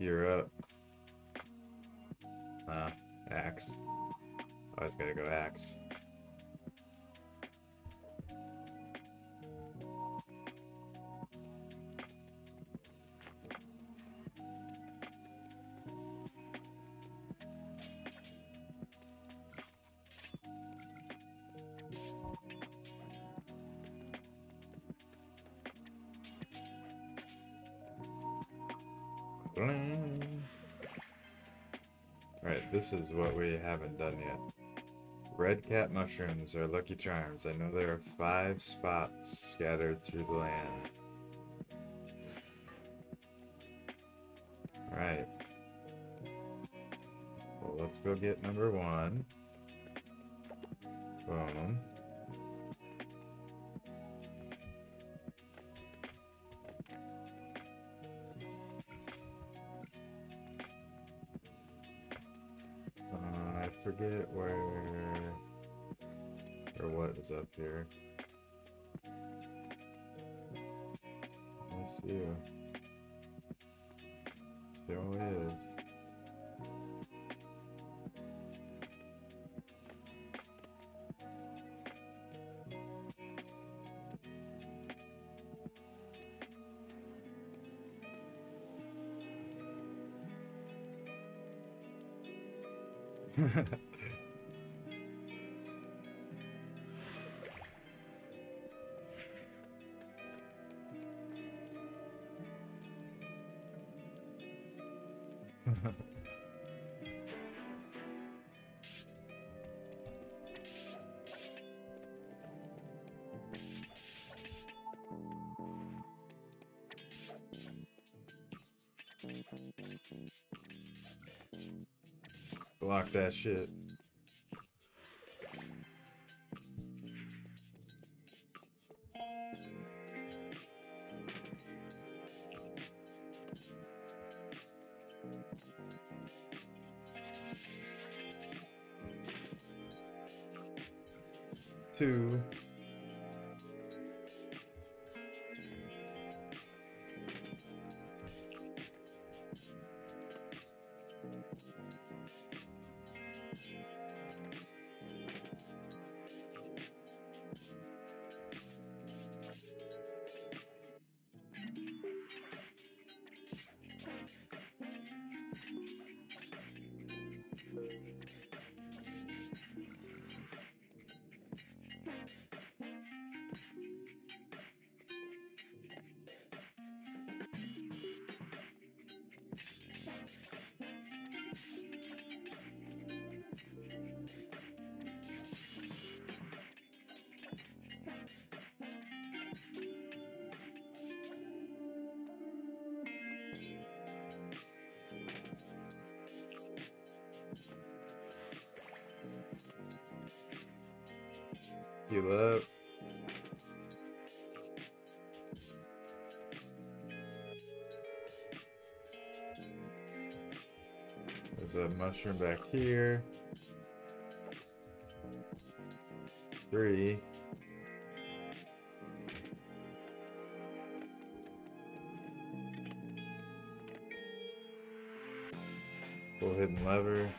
You're up. Ah, axe. I was gonna go axe. Alright, this is what we haven't done yet. Redcap mushrooms are lucky charms. I know there are five spots scattered through the land. Alright. Well, let's go get number one. Boom. Forget where or what is up here. That's you. There only is. Block that shit. Two. Up. There's a mushroom back here. Three. Full hidden lever.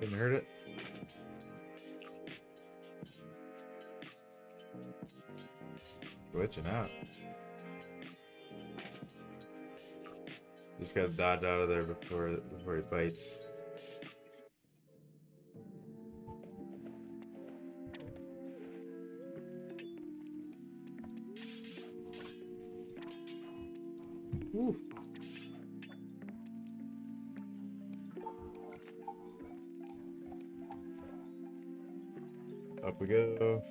Didn't hurt it. Glitching out. Just gotta dodge out of there before before he bites. Up we go.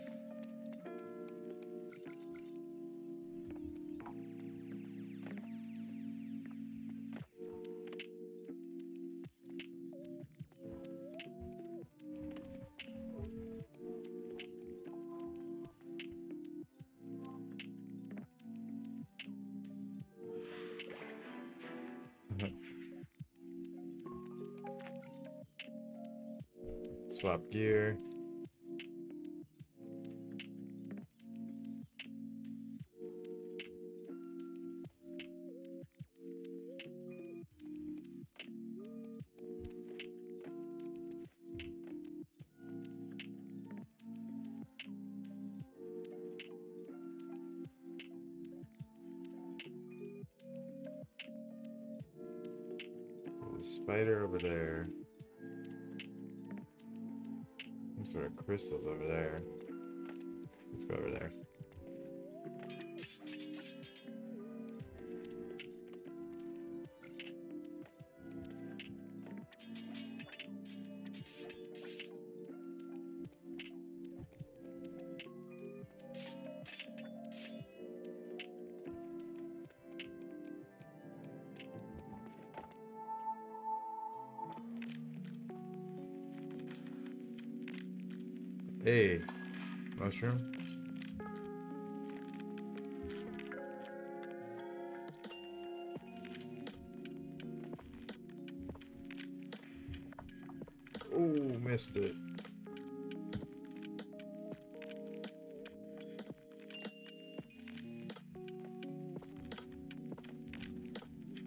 Swap gear. Spider over there. Some sort of crystals over there. Let's go over there. Hey, mushroom. Oh, missed it.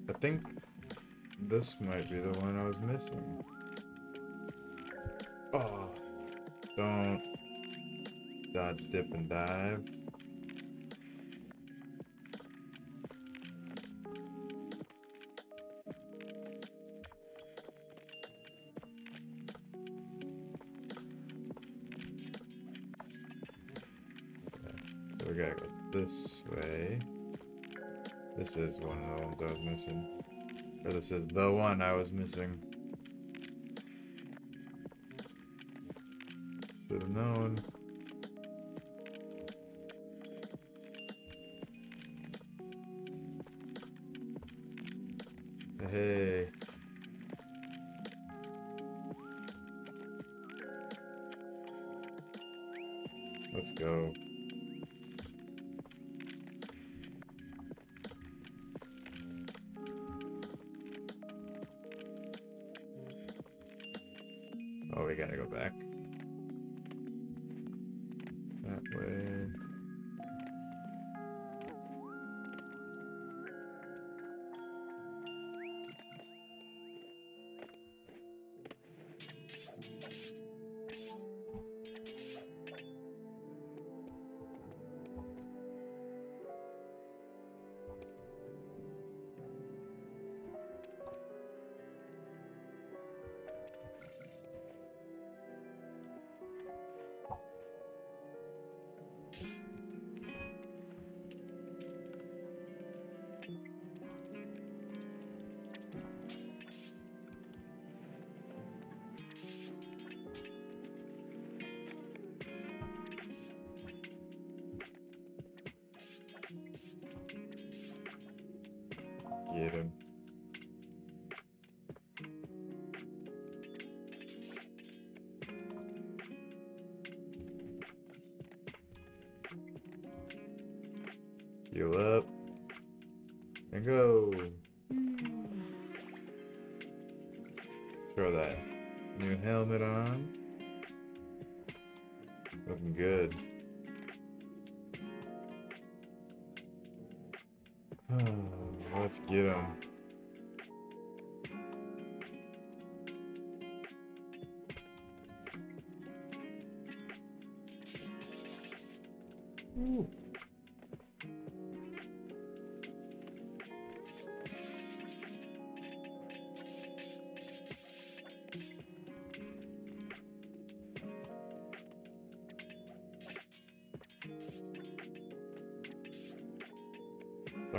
I think this might be the one I was missing. Don't dodge, dip, and dive. This way. This is one of the ones I was missing. Or this is the one I was missing. Should have known. Hey. Let's go. Oh, we gotta go back. Heal up. And go. Throw that new helmet on. Looking good. Let's get him. Ooh.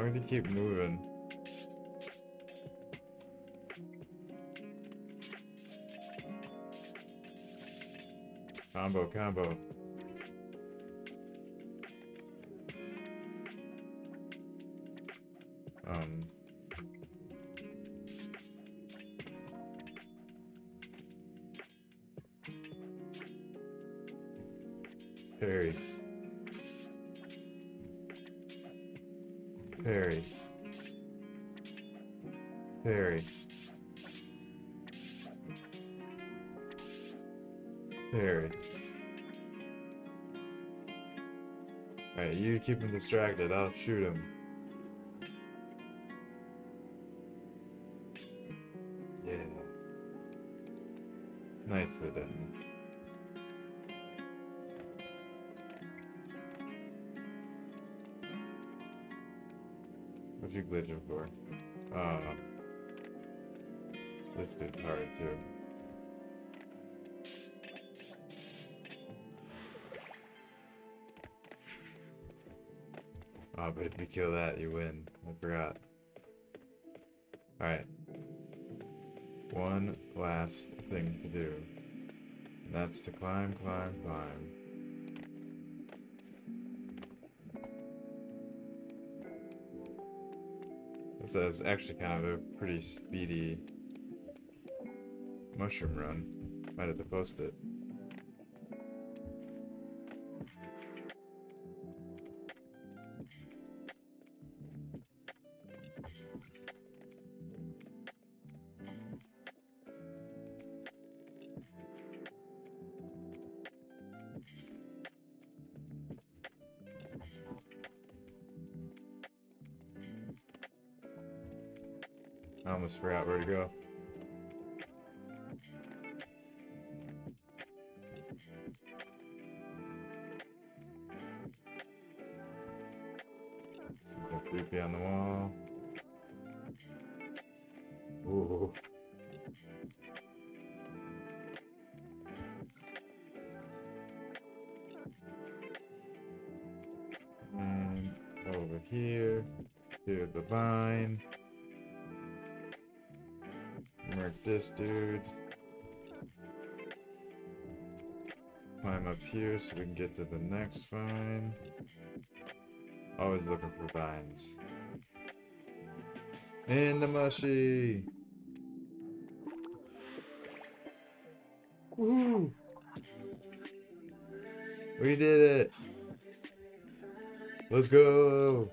Long as you keep moving. Combo, combo. Parry. Parry. Parry. Alright, you keep him distracted, I'll shoot him. Yeah. Nicely done. You glitching for? Oh. Uh, this dude's hard too. Oh, but if you kill that, you win. I forgot. Alright. One last thing to do. And that's to climb, climb, climb. This is actually kind of a pretty speedy mushroom run. Might have to post it. I almost forgot where to go. Something creepy on the wall. Ooh. And over here, to the vine. This dude. Climb up here so we can get to the next vine. Always looking for vines. In the mushy! Woohoo! We did it! Let's go!